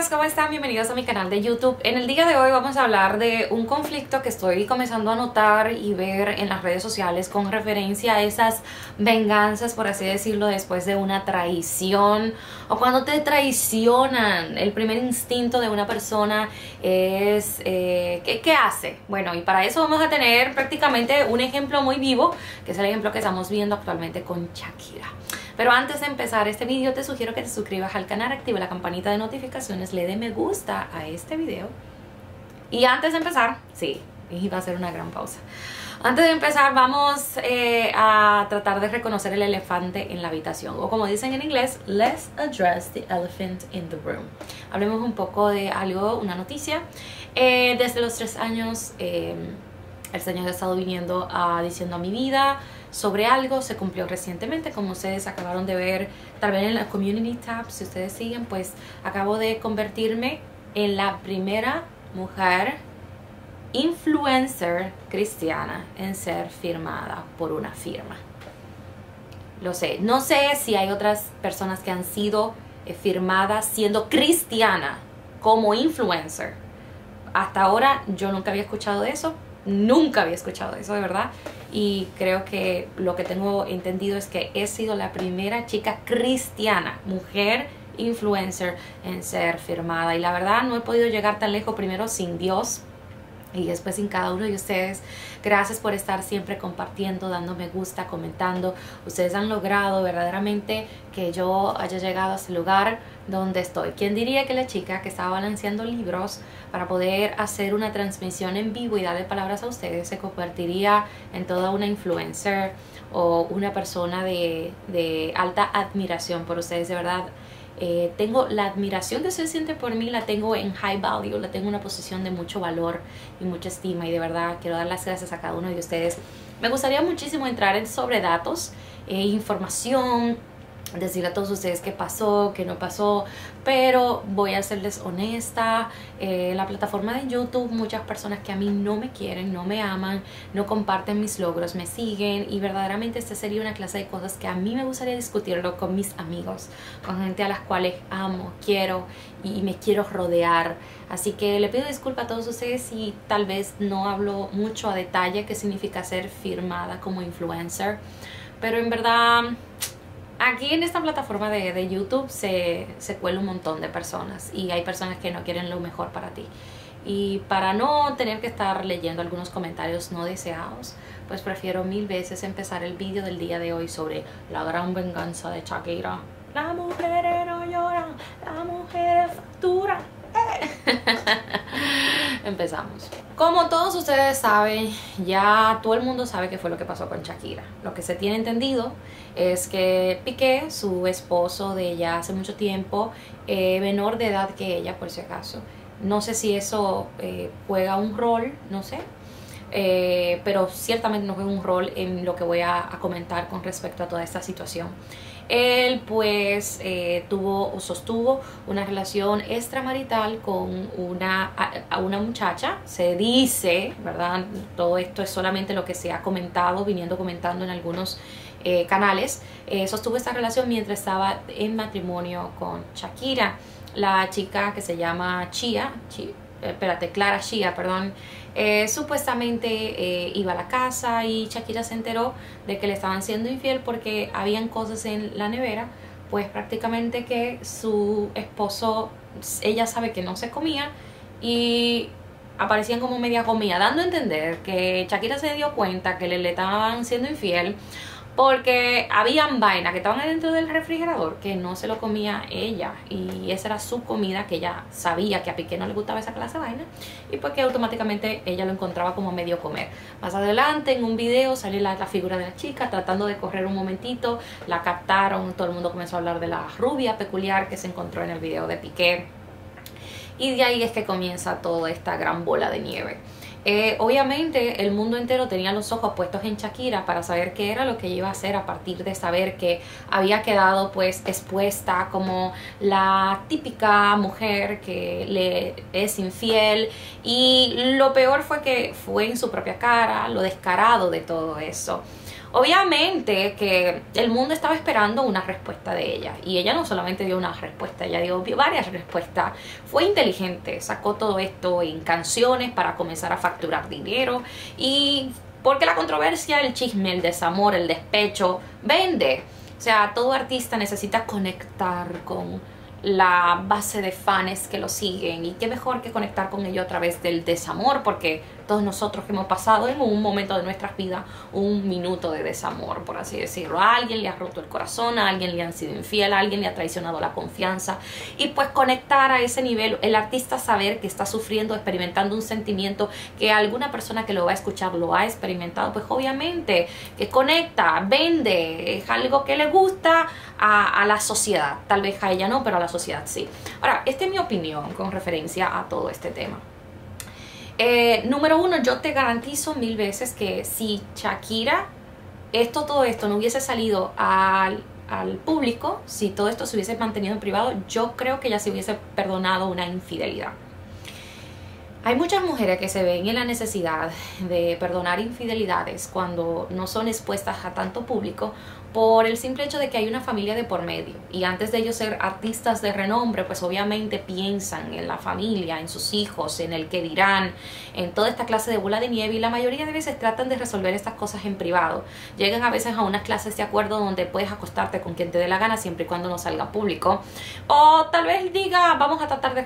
amigos, ¿cómo están? Bienvenidos a mi canal de YouTube. En el día de hoy vamos a hablar de un conflicto que estoy comenzando a notar y ver en las redes sociales con referencia a esas venganzas, por así decirlo, después de una traición o cuando te traicionan. El primer instinto de una persona es, eh, ¿qué, ¿qué hace? Bueno, y para eso vamos a tener prácticamente un ejemplo muy vivo, que es el ejemplo que estamos viendo actualmente con Shakira. Pero antes de empezar este video te sugiero que te suscribas al canal, active la campanita de notificaciones, le dé me gusta a este video. Y antes de empezar, sí, iba a ser una gran pausa. Antes de empezar vamos eh, a tratar de reconocer el elefante en la habitación o como dicen en inglés, let's address the elephant in the room. Hablemos un poco de algo, una noticia. Eh, desde los tres años eh, el Señor ha estado viniendo a, diciendo a mi vida, sobre algo, se cumplió recientemente, como ustedes acabaron de ver, tal vez en la Community Tab, si ustedes siguen, pues acabo de convertirme en la primera mujer influencer cristiana en ser firmada por una firma. Lo sé, no sé si hay otras personas que han sido eh, firmadas siendo cristiana como influencer. Hasta ahora yo nunca había escuchado de eso, nunca había escuchado eso de verdad y creo que lo que tengo entendido es que he sido la primera chica cristiana, mujer influencer en ser firmada. Y la verdad no he podido llegar tan lejos primero sin Dios y después sin cada uno de ustedes. Gracias por estar siempre compartiendo, dando me gusta, comentando. Ustedes han logrado verdaderamente que yo haya llegado a ese lugar donde estoy. ¿Quién diría que la chica que estaba balanceando libros para poder hacer una transmisión en vivo y darle palabras a ustedes se convertiría en toda una influencer o una persona de, de alta admiración por ustedes? De verdad, eh, tengo la admiración que se siente por mí, la tengo en high value, la tengo en una posición de mucho valor y mucha estima y de verdad quiero dar las gracias a cada uno de ustedes. Me gustaría muchísimo entrar en sobre datos, e información, decir a todos ustedes qué pasó, qué no pasó, pero voy a serles honesta, eh, la plataforma de YouTube, muchas personas que a mí no me quieren, no me aman, no comparten mis logros, me siguen y verdaderamente esta sería una clase de cosas que a mí me gustaría discutirlo con mis amigos, con gente a las cuales amo, quiero y me quiero rodear. Así que le pido disculpas a todos ustedes si tal vez no hablo mucho a detalle qué significa ser firmada como influencer, pero en verdad aquí en esta plataforma de, YouTube se, se cuela un montón de personas y hay personas que no quieren lo mejor para ti. Y para no tener que estar leyendo algunos comentarios no deseados, pues prefiero mil veces empezar el vídeo del día de hoy sobre la gran venganza de Shakira. La mujer no llora, la mujer factura. Empezamos. Como todos ustedes saben, ya todo el mundo sabe qué fue lo que pasó con Shakira. Lo que se tiene entendido es que Piqué, su esposo de ella hace mucho tiempo, eh, menor de edad que ella por si acaso. No sé si eso eh, juega un rol, no sé, eh, pero ciertamente no juega un rol en lo que voy a, comentar con respecto a toda esta situación. Él pues eh, tuvo o sostuvo una relación extramarital con una, a, una muchacha, se dice, ¿verdad? Todo esto es solamente lo que se ha comentado, viniendo comentando en algunos eh, canales, sostuvo esta relación mientras estaba en matrimonio con Shakira, la chica que se llama Chia espérate, Clara Shia, perdón, eh, supuestamente eh, iba a la casa y Shakira se enteró de que le estaban siendo infiel porque habían cosas en la nevera, pues prácticamente que su esposo, ella sabe que no se comía y aparecían como media comida, dando a entender que Shakira se dio cuenta que le, le estaban siendo infiel porque habían vainas que estaban dentro del refrigerador que no se lo comía ella y esa era su comida que ella sabía que a Piqué no le gustaba esa clase de vaina y pues que automáticamente ella lo encontraba como medio comer. Más adelante en un video sale la, la, figura de la chica tratando de correr un momentito, la captaron, todo el mundo comenzó a hablar de la rubia peculiar que se encontró en el video de Piqué y de ahí es que comienza toda esta gran bola de nieve. Eh, obviamente el mundo entero tenía los ojos puestos en Shakira para saber qué era lo que iba a hacer a partir de saber que había quedado pues expuesta como la típica mujer que le es infiel y lo peor fue que fue en su propia cara lo descarado de todo eso. Obviamente que el mundo estaba esperando una respuesta de ella y ella no solamente dio una respuesta, ella dio varias respuestas. Fue inteligente, sacó todo esto en canciones para comenzar a facturar dinero y porque la controversia, el chisme, el desamor, el despecho vende. O sea, todo artista necesita conectar con la base de fans que lo siguen y qué mejor que conectar con ellos a través del desamor porque todos nosotros que hemos pasado en un momento de nuestras vidas un minuto de desamor por así decirlo a alguien le ha roto el corazón a alguien le han sido infiel a alguien le ha traicionado la confianza y pues conectar a ese nivel el artista saber que está sufriendo experimentando un sentimiento que alguna persona que lo va a escuchar lo ha experimentado pues obviamente que conecta vende es algo que le gusta a, a la sociedad tal vez a ella no pero a la sociedad sí. Ahora, esta es mi opinión con referencia a todo este tema. Eh, número uno, yo te garantizo mil veces que si Shakira, esto, todo esto no hubiese salido al, al público, si todo esto se hubiese mantenido en privado, yo creo que ella se hubiese perdonado una infidelidad. Hay muchas mujeres que se ven en la necesidad de perdonar infidelidades cuando no son expuestas a tanto público por el simple hecho de que hay una familia de por medio y antes de ellos ser artistas de renombre pues obviamente piensan en la familia, en sus hijos, en el que dirán, en toda esta clase de bola de nieve y la mayoría de veces tratan de resolver estas cosas en privado. Llegan a veces a unas clases de acuerdo donde puedes acostarte con quien te dé la gana siempre y cuando no salga público o tal vez diga vamos a tratar de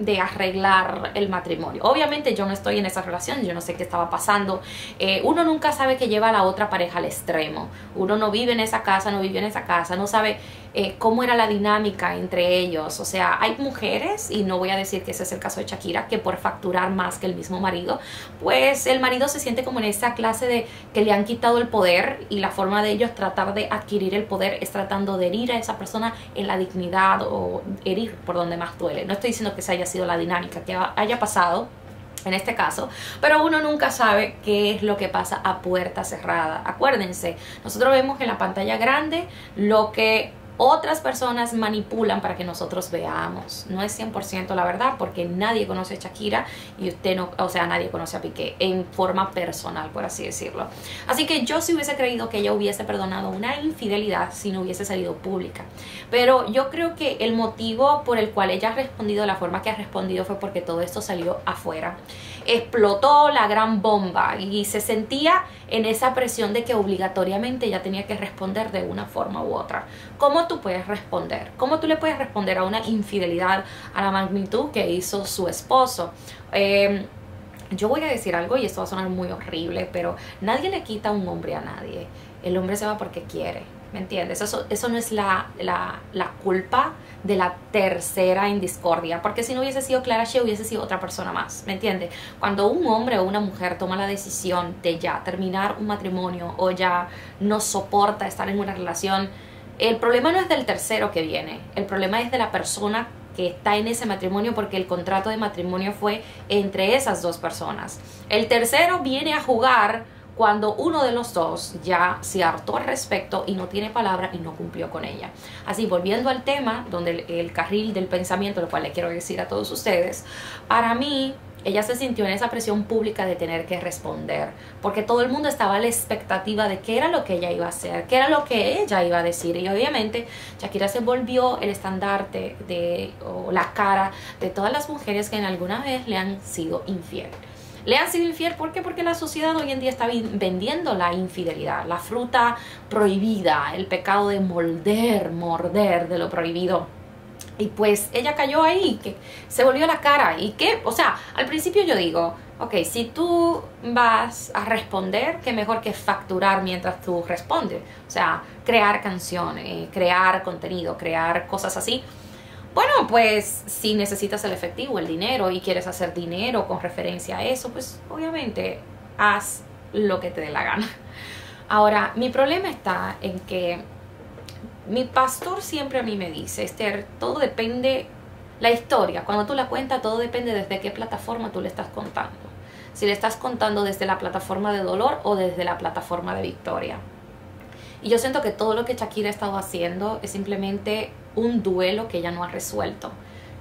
de arreglar el matrimonio. Obviamente yo no estoy en esa relación, yo no sé qué estaba pasando. Eh, uno nunca sabe que lleva a la otra pareja al extremo. Uno no vive en esa casa, no vive en esa casa, no sabe eh, cómo era la dinámica entre ellos. O sea, hay mujeres, y no voy a decir que ese es el caso de Shakira, que por facturar más que el mismo marido, pues el marido se siente como en esa clase de que le han quitado el poder y la forma de ellos tratar de adquirir el poder es tratando de herir a esa persona en la dignidad o herir por donde más duele. No estoy diciendo que esa haya sido la dinámica que haya pasado en este caso, pero uno nunca sabe qué es lo que pasa a puerta cerrada. Acuérdense, nosotros vemos en la pantalla grande lo que otras personas manipulan para que nosotros veamos. No es 100% la verdad porque nadie conoce a Shakira y usted no, o sea, nadie conoce a Piqué en forma personal, por así decirlo. Así que yo sí hubiese creído que ella hubiese perdonado una infidelidad si no hubiese salido pública. Pero yo creo que el motivo por el cual ella ha respondido de la forma que ha respondido fue porque todo esto salió afuera explotó la gran bomba y se sentía en esa presión de que obligatoriamente ella tenía que responder de una forma u otra. ¿Cómo tú puedes responder? ¿Cómo tú le puedes responder a una infidelidad a la magnitud que hizo su esposo? Em, yo voy a decir algo y esto va a sonar muy horrible, pero nadie le quita un hombre a nadie. El hombre se va porque quiere, ¿me entiendes? Eso, eso no es la, la, la culpa de la tercera en discordia, porque si no hubiese sido Clara Shea hubiese sido otra persona más, ¿me entiendes? Cuando un hombre o una mujer toma la decisión de ya terminar un matrimonio o ya no soporta estar en una relación, el problema no es del tercero que viene, el problema es de la persona que está en ese matrimonio porque el contrato de matrimonio fue entre esas dos personas. El tercero viene a jugar cuando uno de los dos ya se hartó al respecto y no tiene palabra y no cumplió con ella. Así, volviendo al tema, donde el, carril del pensamiento, lo cual le quiero decir a todos ustedes, para mí ella se sintió en esa presión pública de tener que responder, porque todo el mundo estaba a la expectativa de qué era lo que ella iba a hacer, qué era lo que ella iba a decir. Y obviamente Shakira se volvió el estandarte de, o la cara de todas las mujeres que en alguna vez le han sido infieles. Le han sido infiel, ¿por qué? Porque la sociedad hoy en día está vendiendo la infidelidad, la fruta prohibida, el pecado de molder, morder de lo prohibido. Y pues ella cayó ahí, que se volvió la cara. ¿Y qué? O sea, al principio yo digo, ok, si tú vas a responder, qué mejor que facturar mientras tú respondes. O sea, crear canciones, crear contenido, crear cosas así bueno, pues si necesitas el efectivo, el dinero y quieres hacer dinero con referencia a eso, pues obviamente haz lo que te dé la gana. Ahora, mi problema está en que mi pastor siempre a mí me dice, Esther, todo depende, la historia, cuando tú la cuentas, todo depende desde qué plataforma tú le estás contando. Si le estás contando desde la plataforma de dolor o desde la plataforma de victoria. Y yo siento que todo lo que Shakira ha estado haciendo es simplemente un duelo que ella no ha resuelto.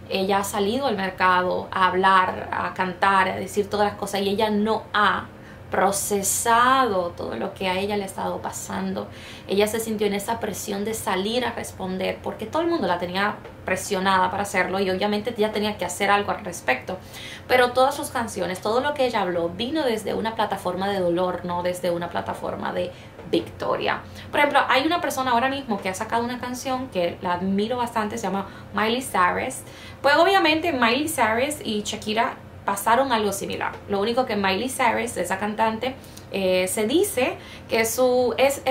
Ella ha salido al mercado a hablar, a cantar, a decir todas las cosas y ella no ha procesado todo lo que a ella le ha estado pasando. Ella se sintió en esa presión de salir a responder porque todo el mundo la tenía presionada para hacerlo y obviamente ella tenía que hacer algo al respecto. Pero todas sus canciones, todo lo que ella habló, vino desde una plataforma de dolor, no desde una plataforma de victoria. Por ejemplo, hay una persona ahora mismo que ha sacado una canción que la admiro bastante, se llama Miley Cyrus. Pues obviamente Miley Cyrus y Shakira pasaron algo similar. Lo único que Miley Cyrus, esa cantante, eh, se dice que su ex,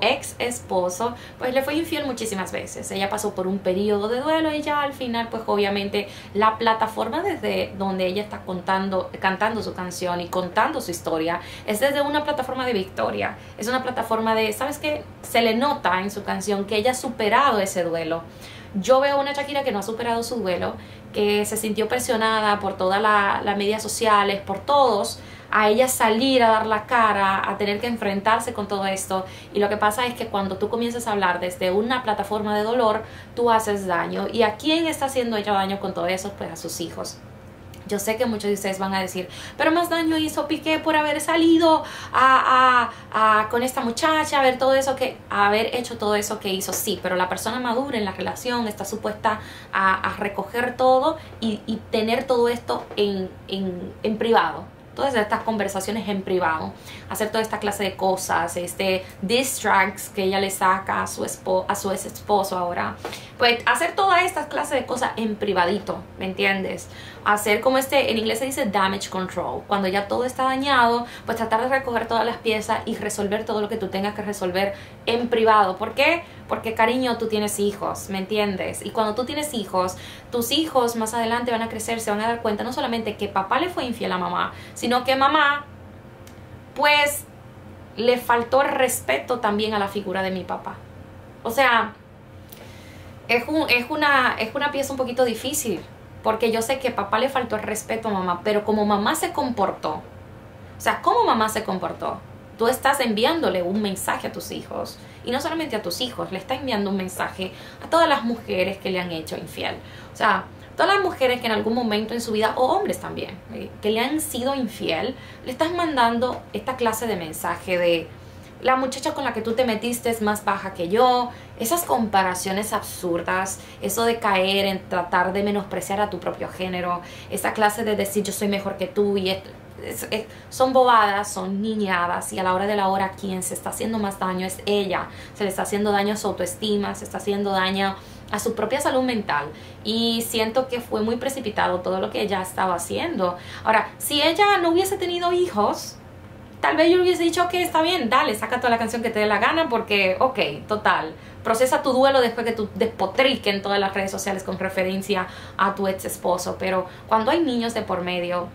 ex esposo pues le fue infiel muchísimas veces. Ella pasó por un periodo de duelo y ya al final pues obviamente la plataforma desde donde ella está contando, cantando su canción y contando su historia es desde una plataforma de victoria. Es una plataforma de, ¿sabes qué? Se le nota en su canción que ella ha superado ese duelo. Yo veo una Shakira que no ha superado su duelo, que se sintió presionada por todas las medias sociales, por todos, a ella salir a dar la cara, a tener que enfrentarse con todo esto. Y lo que pasa es que cuando tú comienzas a hablar desde una plataforma de dolor, tú haces daño. ¿Y a quién está haciendo ella daño con todo eso? Pues a sus hijos. Yo sé que muchos de ustedes van a decir, pero más daño hizo Piqué por haber salido a, a, con esta muchacha, haber todo eso que, haber hecho todo eso que hizo. Sí, pero la persona madura en la relación está supuesta a, recoger todo y, y, tener todo esto en, en, en privado todas estas conversaciones en privado, hacer toda esta clase de cosas, este que ella le saca a su, a su ex esposo ahora, pues hacer todas estas clases de cosas en privadito, ¿me entiendes? Hacer como este, en inglés se dice damage control, cuando ya todo está dañado, pues tratar de recoger todas las piezas y resolver todo lo que tú tengas que resolver en privado. ¿Por qué? Porque cariño, tú tienes hijos, ¿me entiendes? Y cuando tú tienes hijos, tus hijos más adelante van a crecer, se van a dar cuenta no solamente que papá le fue infiel a mamá, sino que mamá, pues, le faltó respeto también a la figura de mi papá. O sea, es, es, una, es una pieza un poquito difícil, porque yo sé que papá le faltó el respeto a mamá, pero como mamá se comportó, o sea, ¿cómo mamá se comportó? Tú estás enviándole un mensaje a tus hijos, y no solamente a tus hijos, le está enviando un mensaje a todas las mujeres que le han hecho infiel. O sea, todas las mujeres que en algún momento en su vida, o hombres también, eh, que le han sido infiel, le estás mandando esta clase de mensaje de la muchacha con la que tú te metiste es más baja que yo, esas comparaciones absurdas, eso de caer en tratar de menospreciar a tu propio género, esa clase de decir yo soy mejor que tú y son bobadas, son niñadas y a la hora de la hora quien se está haciendo más daño es ella, se le está haciendo daño a su autoestima, se está haciendo daño a su propia salud mental y siento que fue muy precipitado todo lo que ella estaba haciendo. Ahora, si ella no hubiese tenido hijos, tal vez yo hubiese dicho, ok, está bien, dale, saca toda la canción que te dé la gana porque, ok, total, procesa tu duelo después que tú despotriques en todas las redes sociales con referencia a tu ex esposo, pero cuando hay niños de por medio,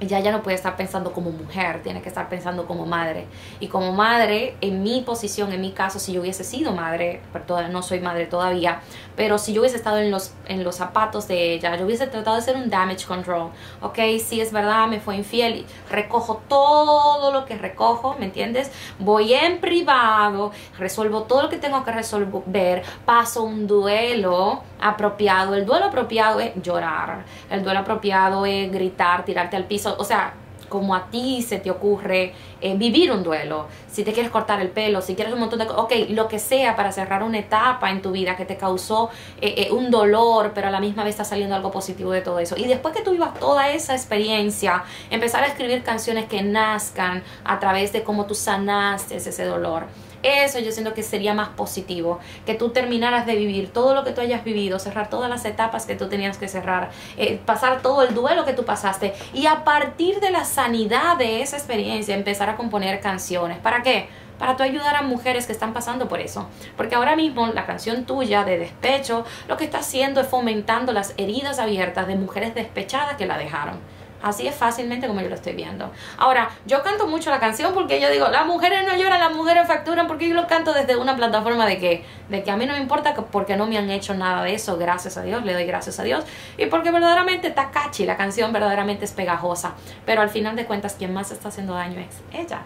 ella ya no puede estar pensando como mujer, tiene que estar pensando como madre. Y como madre, en mi posición, en mi caso, si yo hubiese sido madre, pero no soy madre todavía, pero si yo hubiese estado en los, en los zapatos de ella, yo hubiese tratado de hacer un damage control. Ok, si es verdad, me fue infiel, recojo todo lo que recojo, ¿me entiendes? Voy en privado, resuelvo todo lo que tengo que resolver, paso un duelo apropiado. El duelo apropiado es llorar, el duelo apropiado es gritar, tirarte al piso o sea, como a ti se te ocurre eh, vivir un duelo, si te quieres cortar el pelo, si quieres un montón de cosas, ok, lo que sea para cerrar una etapa en tu vida que te causó eh, eh, un dolor, pero a la misma vez está saliendo algo positivo de todo eso. Y después que tú vivas toda esa experiencia, empezar a escribir canciones que nazcan a través de cómo tú sanaste ese dolor eso yo siento que sería más positivo, que tú terminaras de vivir todo lo que tú hayas vivido, cerrar todas las etapas que tú tenías que cerrar, eh, pasar todo el duelo que tú pasaste y a partir de la sanidad de esa experiencia empezar a componer canciones. ¿Para qué? para tú ayudar a mujeres que están pasando por eso. Porque ahora mismo la canción tuya de despecho lo que está haciendo es fomentando las heridas abiertas de mujeres despechadas que la dejaron. Así es fácilmente como yo lo estoy viendo. Ahora, yo canto mucho la canción porque yo digo, las mujeres no lloran, las mujeres facturan, porque yo lo canto desde una plataforma de que, de que a mí no me importa porque no me han hecho nada de eso, gracias a Dios, le doy gracias a Dios. Y porque verdaderamente está catchy, la canción verdaderamente es pegajosa. Pero al final de cuentas, quien más está haciendo daño es ella.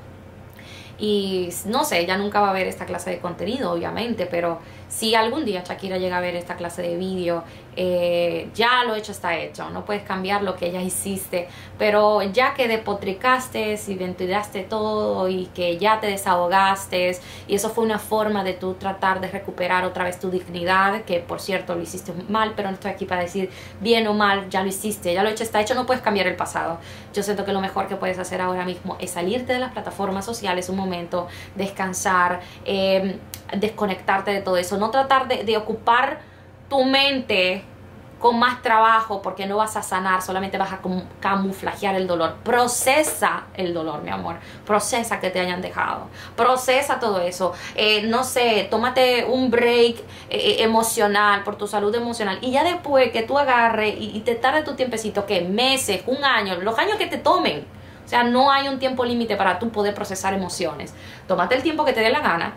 Y no sé, ella nunca va a ver esta clase de contenido, obviamente, pero si algún día Shakira llega a ver esta clase de vídeo, eh, ya lo hecho está hecho, no puedes cambiar lo que ya hiciste, pero ya que depotricaste y ventilaste todo y que ya te desahogaste y eso fue una forma de tú tratar de recuperar otra vez tu dignidad, que por cierto lo hiciste mal, pero no estoy aquí para decir bien o mal, ya lo hiciste, ya lo hecho está hecho, no puedes cambiar el pasado. Yo siento que lo mejor que puedes hacer ahora mismo es salirte de las plataformas sociales un momento, descansar, eh, desconectarte de todo eso, no tratar de, ocupar tu mente con más trabajo porque no vas a sanar, solamente vas a camuflajear el dolor. Procesa el dolor, mi amor. Procesa que te hayan dejado. Procesa todo eso. Eh, no sé, tómate un break eh, eh, emocional por tu salud emocional. Y ya después que tú agarres y, y te tarde tu tiempecito, que meses, un año, los años que te tomen. O sea, no hay un tiempo límite para tú poder procesar emociones. Tómate el tiempo que te dé la gana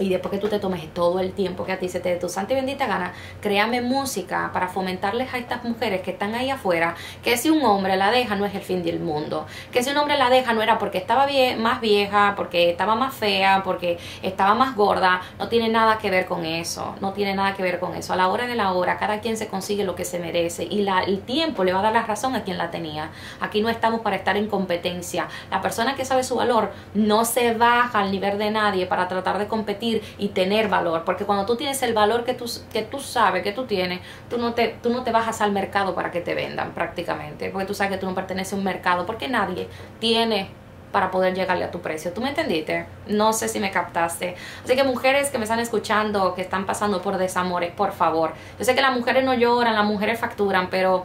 y después que tú te tomes todo el tiempo que a ti se te dé tu santa y bendita gana, créame música para fomentarles a estas mujeres que están ahí afuera que si un hombre la deja no es el fin del mundo, que si un hombre la deja no era porque estaba más vieja, porque estaba más fea, porque estaba más gorda, no tiene nada que ver con eso, no tiene nada que ver con eso. A la hora de la hora, cada quien se consigue lo que se merece y la, el tiempo le va a dar la razón a quien la tenía. Aquí no estamos para estar en competencia. La persona que sabe su valor no se baja al nivel de nadie para tratar de competir y tener valor, porque cuando tú tienes el valor que tú, que tú sabes que tú tienes, tú no, te, tú no te bajas al mercado para que te vendan prácticamente, porque tú sabes que tú no perteneces a un mercado, porque nadie tiene para poder llegarle a tu precio. ¿Tú me entendiste? No sé si me captaste. Así que mujeres que me están escuchando, que están pasando por desamores, por favor. Yo sé que las mujeres no lloran, las mujeres facturan, pero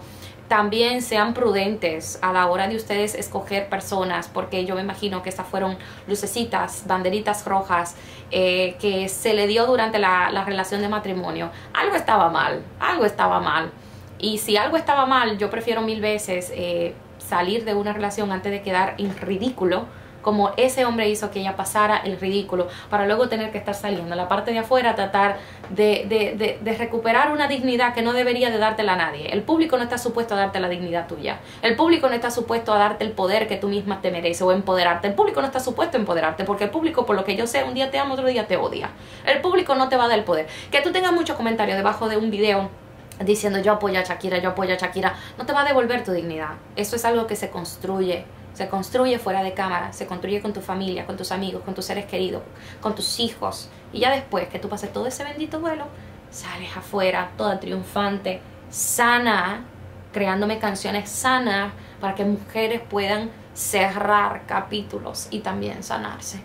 también sean prudentes a la hora de ustedes escoger personas, porque yo me imagino que estas fueron lucecitas, banderitas rojas eh, que se le dio durante la, relación de matrimonio. Algo estaba mal, algo estaba mal. Y si algo estaba mal, yo prefiero mil veces eh, salir de una relación antes de quedar en ridículo como ese hombre hizo que ella pasara el ridículo, para luego tener que estar saliendo a la parte de afuera, tratar de, de, de, recuperar una dignidad que no debería de dártela a nadie. El público no está supuesto a darte la dignidad tuya. El público no está supuesto a darte el poder que tú misma te mereces o empoderarte. El público no está supuesto a empoderarte porque el público, por lo que yo sé, un día te ama, otro día te odia. El público no te va a dar el poder. Que tú tengas muchos comentarios debajo de un video diciendo yo apoyo a Shakira, yo apoyo a Shakira, no te va a devolver tu dignidad. Eso es algo que se construye se construye fuera de cámara, se construye con tu familia, con tus amigos, con tus seres queridos, con tus hijos. Y ya después que tú pases todo ese bendito vuelo, sales afuera, toda triunfante, sana, creándome canciones sanas para que mujeres puedan cerrar capítulos y también sanarse.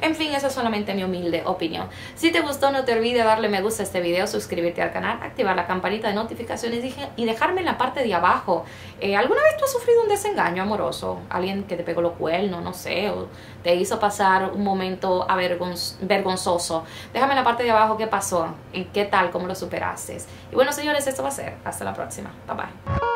En fin, esa es solamente mi humilde opinión. Si te gustó, no te olvides darle me gusta a este video, suscribirte al canal, activar la campanita de notificaciones y dejarme en la parte de abajo. Eh, ¿Alguna vez tú has sufrido un desengaño amoroso? Alguien que te pegó los cuernos, no sé, o te hizo pasar un momento vergonzoso. Déjame en la parte de abajo qué pasó, y qué tal, cómo lo superaste. Y bueno, señores, esto va a ser. Hasta la próxima. Bye bye.